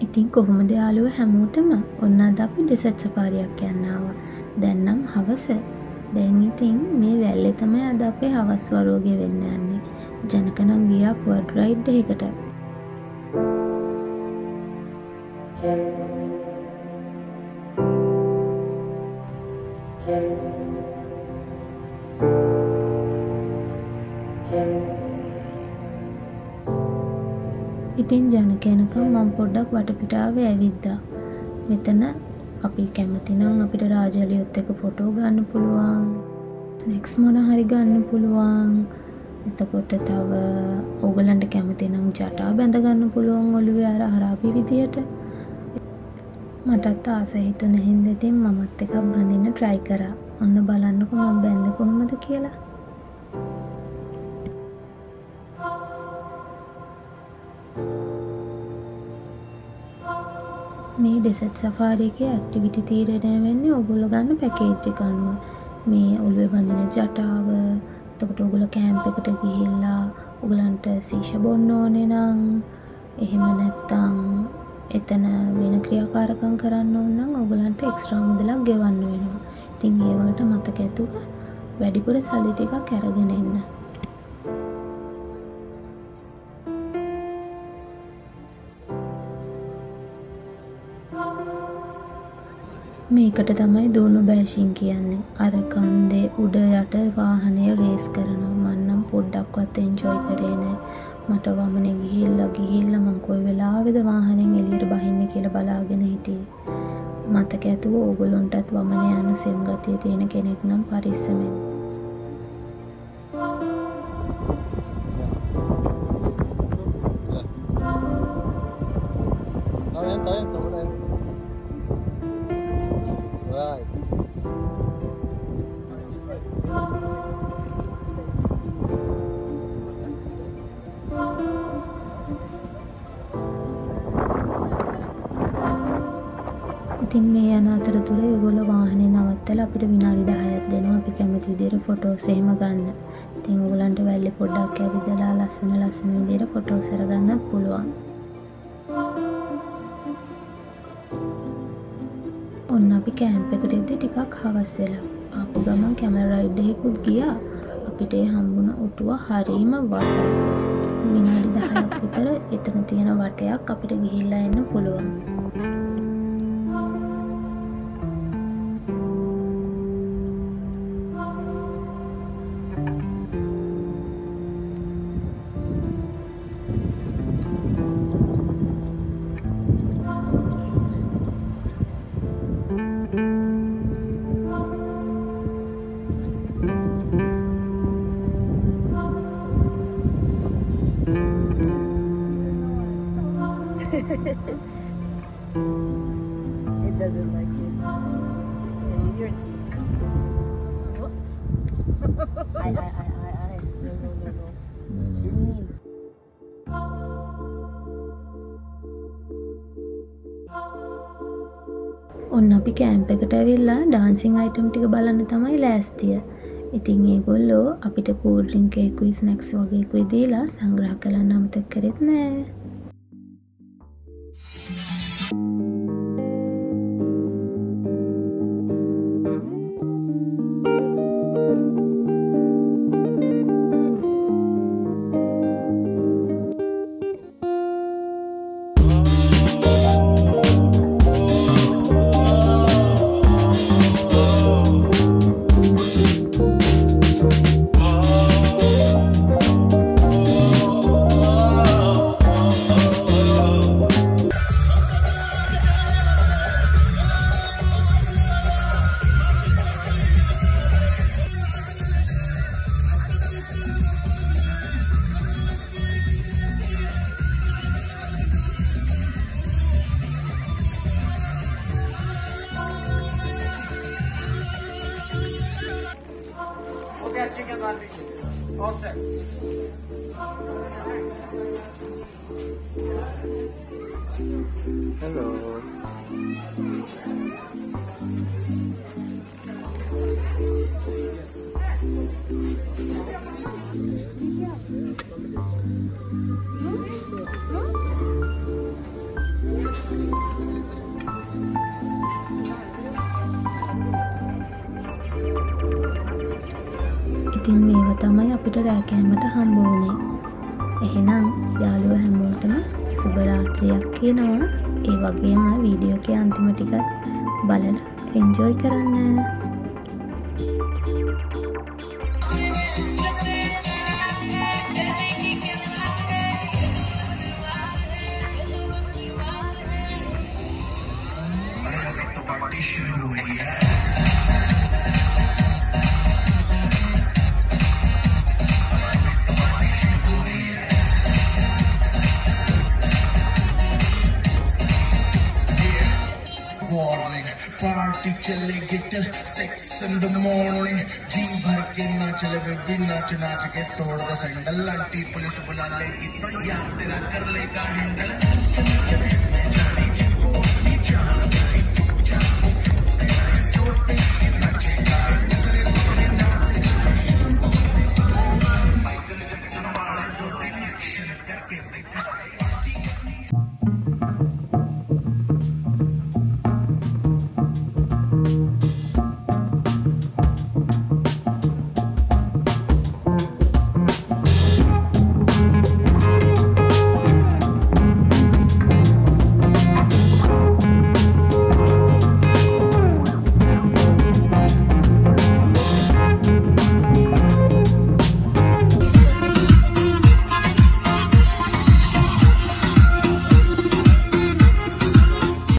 ඉතින් කොහොමද යාළුව හැමෝටම ඔන්න අද අපි ඩෙසට් සපාරයක් යන්නාව දැන්නම් හවස. දැන් ඉතින් මේ වැල්ලෙ තමයි අද අපේ හවස් වරෝගය වෙන්න යන්නේ. ජනකනම් ගියා කුවඩ් රයිඩ් එකකට. ඉතින් ජනකැනකම් මං පොඩ්ඩක් වටපිටාව ඇවිද්දා මෙතන අපි කැමතිනම් අපිට රාජලියොත් එක ෆොටෝ ගන්න පුළුවන් ස්නෙක්ස් මොන හරි ගන්න පුළුවන් එතකොට තව ඕගලන්ට කැමතිනම් ජටා බැඳගන්න පුළුවන් ඔළුවේ අර හරාපි විදියට මටත් ආස හිතුන හින්දා ඉතින් මමත් එකක් බඳින්න try කරා. ඔන්න බලන්නකෝ මම බැන්දේ කොහොමද කියලා. මේ ඩෙසට් සෆාරි එකේ ඇක්ටිවිටි තීරණය වෙන්නේ ඔයගොල්ලෝ ගන්න පැකේජ් එක අනුව. මේ ඔළුවේ බඳින ජටාව, එතකොට ඔයගොල්ලෝ කැම්ප් එකට ගිහිල්ලා ඔයගලන්ට සීෂ බොන්න ඕනේ නම් එහෙම නැත්තම් එතන වෙන ක්‍රියාකාරකම් කරන්න ඕන නම් ඔයගලන්ට එක්ස්ට්‍රා මුදලක් ගෙවන්න වෙනවා. ඉතින් ඒ වලට මතක ඇතුව වැඩිපුර සල්ලි ටිකක් අරගෙන එන්න. මේකට තමයි දෝනු බෑෂින් කියන්නේ. අර කන්දේ උඩ යට වාහනය රේස් කරනවා. මං නම් පොඩ්ඩක්වත් එන්ජොයි කරේ නෑ. මට වමනේ ගිහිල්ලා ගිහිල්ලා මං කොයි වෙලාවෙද වාහනෙන් එළියට බහින්නේ කියලා බලාගෙන හිටියේ. මතක ඇතුව ඕගොල්ලොන්ටත් වමනේ යන සෙම් ගතිය තියෙන කෙනෙක් නම් පරිස්සමෙන්. ඉතින් මේ යන අතරතුර ඒගොල්ලෝ වාහනේ නවත්තලා අපිට විනාඩි 10ක් දෙනවා අපි කැමති විදිහට ෆොටෝස් එහෙම ගන්න. ඉතින් ඕගලන්ට වැල්ලේ පොඩ්ඩක් ඇවිදලා ලස්සන ලස්සන විදිහට ෆොටෝස් අරගන්නත් පුළුවන්. ඔන්න අපි කෑම්ප් එකට එද්දි ටිකක් හවස් වෙලා. ආපු ගමන් කැමරා රයිඩ් එකකුත් ගියා. අපිට ඒ හම්බුණ ඔටුව හරීම වසයි. විනාඩි 10ක් විතර එතන තියෙන වටයක් අපිට ගිහිල්ලා එන්න පුළුවන්. It doesn't like it. And here it's. I, I, I, I, I. No, no, no, no. You're mean. ඔන්න අපි කෑම්ප එකට ඇවිල්ලා ඩාන්සිං අයිටම් ටික බලන්න තමයි ලෑස්තිය. ඉතින් ඒගොල්ලෝ අපිට කූල්ඩ්‍රින්ක් එකකුයි ස්නැක්ස් වගේකුයි දීලා සංග්‍රහ කරන්න අමතක කරෙත් නෑ. Hello. Yeah. Set. Hello. තමයි අපිට රෑකෑමට හම්බෝනේ එහෙනම් යාළුව හැමෝටම සුභරාත්‍රයක් කියනවා ඒ වගේම වීඩියෝ එක අන්තිම ටිකත් බලලා එන්ජෝයි කරන්න वार्निंग पार्टी चलेगी till six in the morning जी भर के ना चले बेबी नाच नाच के तोड़ दे सैंडल आंटी पुलिस बुला लेगी तो यार तेरा कर लेगा हैंडल सच नच देख में जारी जिसको अपनी जान गई चुपचाप वो फ्लोर पे आए फ्लोर पे